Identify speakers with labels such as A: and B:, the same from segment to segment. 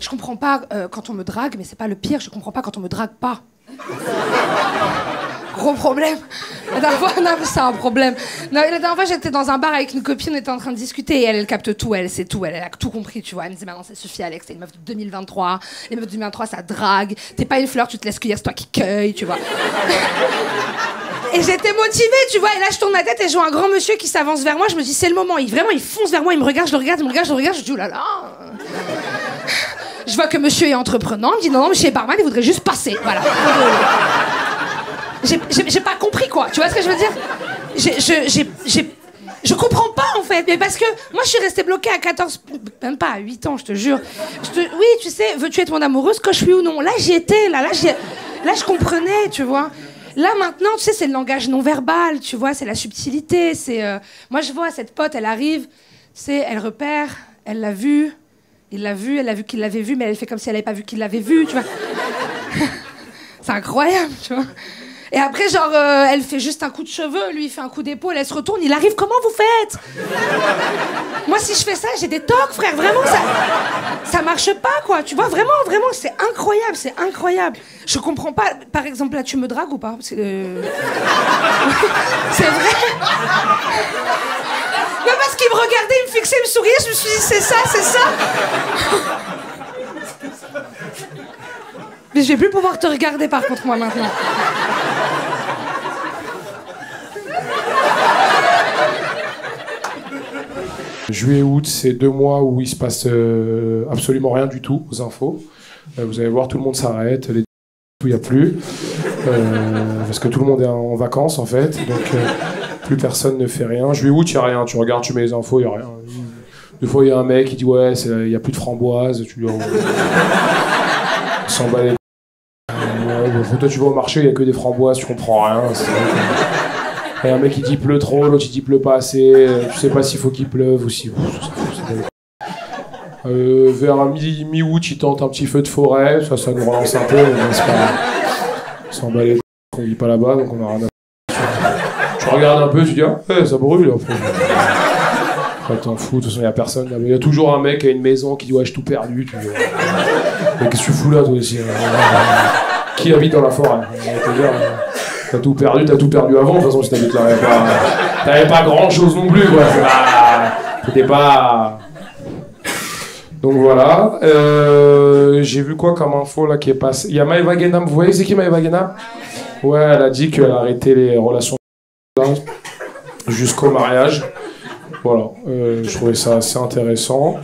A: Je comprends pas euh, quand on me drague, mais c'est pas le pire, je comprends pas quand on me drague pas. Gros problème. La dernière fois, c'est un problème. Non, la dernière fois, j'étais dans un bar avec une copine, on était en train de discuter et elle, elle capte tout, elle sait tout, elle, elle a tout compris, tu vois. Elle me disait, maintenant, ça suffit, Alex, t'es une meuf de 2023. Les meufs de 2023, ça drague. T'es pas une fleur, tu te laisses cueillir, c'est toi qui cueille, tu vois. Et j'étais motivée, tu vois. Et là, je tourne ma tête et je vois un grand monsieur qui s'avance vers moi. Je me dis, c'est le moment. Il, vraiment, il fonce vers moi, il me regarde, je le regarde, il me regarde, je le regarde. Je dis, oh là là. Je vois que monsieur est entreprenant. Il me dit, non, non, monsieur est barman, il voudrait juste passer. Voilà. J'ai- pas compris, quoi. Tu vois ce que je veux dire? Je- comprends pas, en fait. Mais parce que moi, je suis restée bloquée à 14... Même pas, à 8 ans, je te jure. Oui, tu sais, veux-tu être mon amoureuse, que je suis ou non? Là, j'y étais, là. Là, là, je comprenais, tu vois. Là, maintenant, tu sais, c'est le langage non verbal, tu vois, c'est la subtilité. C'est, euh, Moi, je vois cette pote, elle arrive, c'est, elle repère, elle l'a vu, il l'a vu, elle a vu qu'il l'avait vu, mais elle fait comme si elle n'avait pas vu qu'il l'avait vu, tu vois. c'est incroyable, tu vois. Et après, genre, euh, elle fait juste un coup de cheveux, lui, il fait un coup d'épaule, elle se retourne, il arrive, comment vous faites? Moi, si je fais ça, j'ai des tocs, frère, vraiment, ça, ça marche pas, quoi. Tu vois, vraiment, vraiment, c'est incroyable, c'est incroyable. Je comprends pas, par exemple, là, tu me dragues ou pas? Euh, C'est vrai Mais parce qu'il me souriait, je me suis dit, c'est ça, c'est ça Mais je vais plus pouvoir te regarder, par contre, moi, maintenant.
B: Juillet-août, c'est deux mois où il se passe euh, absolument rien du tout aux infos. Euh, vous allez voir, tout le monde s'arrête, les il n'y a plus. Euh, parce que tout le monde est en vacances en fait, donc plus personne ne fait rien. Juillet-août, il n'y a rien. Tu regardes, tu mets les infos, il n'y a rien. Des fois, il y a un mec qui dit Ouais, il n'y a plus de framboises. Tu On s'en bat toi, tu vas au marché, il n'y a que des framboises, tu comprends rien. Et un mec qui dit pleut trop, l'autre il dit pleut pas assez, tu sais pas s'il faut qu'il pleuve ou si. Euh, vers mi- mi-août, il tente un petit feu de forêt, ça, ça nous relance un peu, mais c'est. On s'en vit pas là-bas, donc on a rien à. Tu regardes un peu, tu dis, ah, ça brûle, après. Après, t'en fous, de toute façon, il a personne. Il y a toujours un mec à une maison qui dit, ouais, j'ai tout perdu, tu vois. Mais qu'est-ce que tu fous là, toi aussi hein? Qui habite dans la forêt? Euh, T'as tout perdu, t'as tout perdu avant, de toute façon, si t'habites là. T'avais pas, t'avais pas grand chose non plus, quoi. C'est pas-. Donc voilà. Euh, J'ai vu quoi comme info là qui est passé? Il y a Maëva Guénam, vous voyez c'est qui Maëva Guénam? Ouais, elle a dit qu'elle a arrêté les relations jusqu'au mariage. Voilà, euh, je trouvais ça assez intéressant.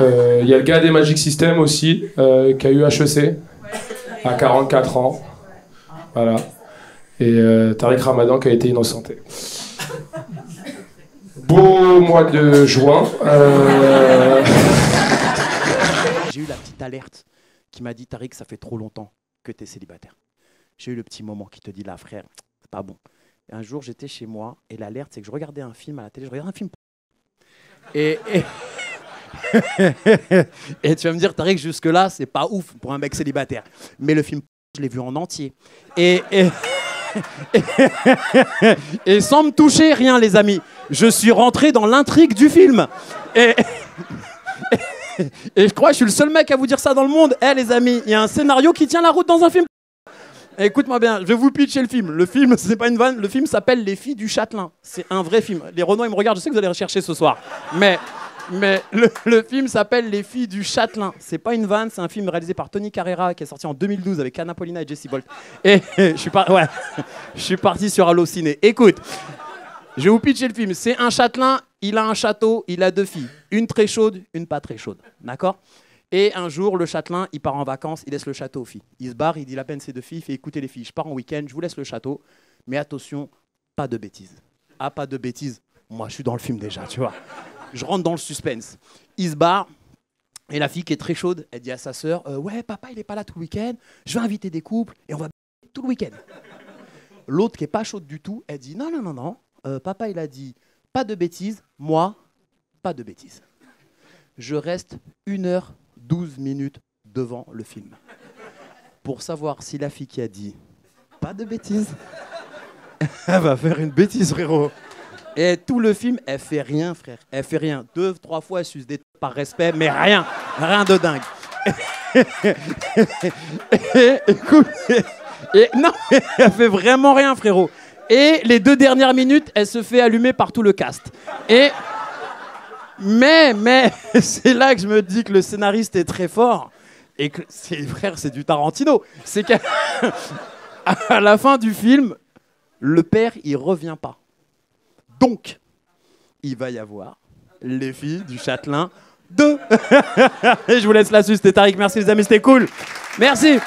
B: Euh, Il y a le gars des Magic System aussi, euh, qui a eu HEC à 44 ans. Voilà. Et Tariq Ramadan qui a été innocenté. Beau mois de juin.
C: J'ai eu la petite alerte qui m'a dit Tariq, ça fait trop longtemps que tu es célibataire. J'ai eu le petit moment qui te dit là, frère, c'est pas bon. Un jour, j'étais chez moi et l'alerte, c'est que je regardais un film à la télé, je regardais un film. Et, et... et tu vas me dire, Tariq, jusque-là, c'est pas ouf pour un mec célibataire. Mais le film, je l'ai vu en entier. Et, et... et sans me toucher, rien, les amis. Je suis rentré dans l'intrigue du film. Et. Et je crois que je suis le seul mec à vous dire ça dans le monde. Eh les amis, il y a un scénario qui tient la route dans un film. Écoute-moi bien, je vais vous pitcher le film. Le film, c'est pas une vanne, le film s'appelle Les filles du Châtelain. C'est un vrai film. Les Renois, ils me regardent, je sais que vous allez rechercher ce soir. Mais, mais le, film s'appelle Les filles du Châtelain. C'est pas une vanne, c'est un film réalisé par Tony Carrera qui est sorti en 2012 avec Anna Paulina et Jesse Bolt. Et je suis, je suis parti sur Allociné. Écoute, je vais vous pitcher le film. C'est un châtelain, il a un château, il a deux filles. Une très chaude, une pas très chaude. D'accord? Et un jour, le châtelain, il part en vacances, il laisse le château aux filles. Il se barre, il dit la peine ses deux filles, il fait écouter les filles, je pars en week-end, je vous laisse le château, mais attention, pas de bêtises. Ah, pas de bêtises. Moi, je suis dans le film déjà, tu vois. Je rentre dans le suspense. Il se barre, et la fille qui est très chaude, elle dit à sa sœur Euh, Ouais, papa, il est pas là tout le week-end, je vais inviter des couples et on va tout le week-end. L'autre qui est pas chaude du tout, elle dit Non, non, non, non, euh, papa, il a dit pas de bêtises, moi, pas de bêtises. Je reste 1h12 minutes devant le film pour savoir si la fille qui a dit pas de bêtises, elle va faire une bêtise, frérot. Et tout le film, elle fait rien, frère. Elle fait rien. Deux, trois fois, elle suce des par respect, mais rien. Rien de dingue. Et, écoute, non, elle fait vraiment rien, frérot. Et les deux dernières minutes, elle se fait allumer par tout le cast. Et mais, mais, c'est là que je me dis que le scénariste est très fort et que c'est c'est du Tarantino. C'est qu'à la fin du film, le père il revient pas. Donc, il va y avoir les filles du Châtelain 2. et je vous laisse là-dessus, c'était Tariq. Merci les amis, c'était cool. Merci.